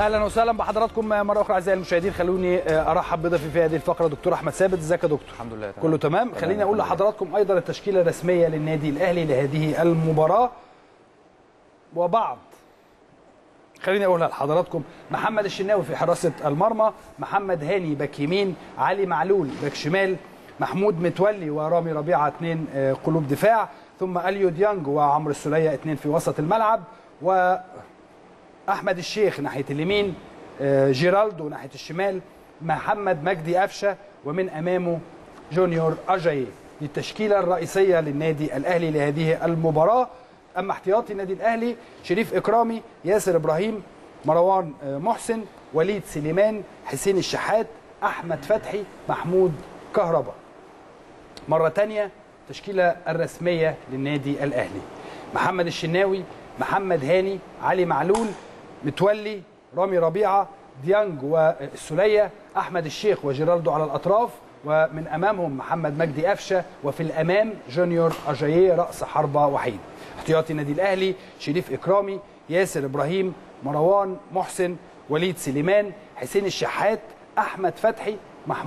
أهلا وسهلا بحضراتكم مره أخرى اعزائي المشاهدين. خلوني ارحب بضيفي في هذه الفقره دكتور احمد ثابت. ازيك يا دكتور؟ الحمد لله تمام. كله تمام؟ خليني أقول لحضراتكم أيضا التشكيله الرسميه للنادي الاهلي لهذه المباراه. وبعض خليني اقولها لحضراتكم محمد الشناوي في حراسه المرمى محمد هاني باك يمين علي معلول باك شمال محمود متولي ورامي ربيعه اثنين قلوب دفاع ثم أليو ديانج وعمرو السولية اثنين في وسط الملعب و أحمد الشيخ ناحية اليمين جيرالدو ناحية الشمال محمد مجدي قفشة ومن أمامه جونيور أجاي دي التشكيله الرئيسية للنادي الأهلي لهذه المباراة. أما احتياطي النادي الأهلي شريف إكرامي ياسر إبراهيم مروان محسن وليد سليمان حسين الشحات أحمد فتحي محمود كهربا. مرة ثانية التشكيله الرسمية للنادي الأهلي. محمد الشناوي محمد هاني علي معلول متولي رامي ربيعة ديانج والسوليه أحمد الشيخ وجيرالدو على الأطراف ومن أمامهم محمد مجدي قفشة وفي الأمام جونيور أجاييه رأس حربة وحيد. احتياطي النادي الأهلي شريف إكرامي ياسر إبراهيم مروان محسن وليد سليمان حسين الشحات أحمد فتحي محمود